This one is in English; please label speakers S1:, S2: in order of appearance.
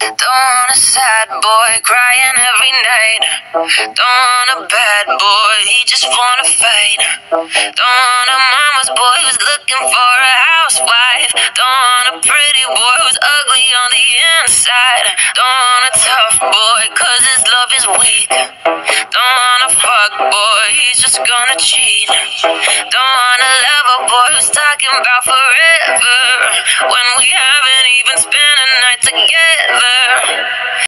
S1: Don't want a sad boy crying every night. Don't want a bad boy, he just wanna fight. Don't want a mama's boy who's looking for a housewife. Don't want a pretty boy who's ugly on the inside. Don't want a tough boy, cause his love is weak. Don't want a fuck boy, he's just gonna cheat. Don't want a lover boy who's talking about forever when we haven't even spent a.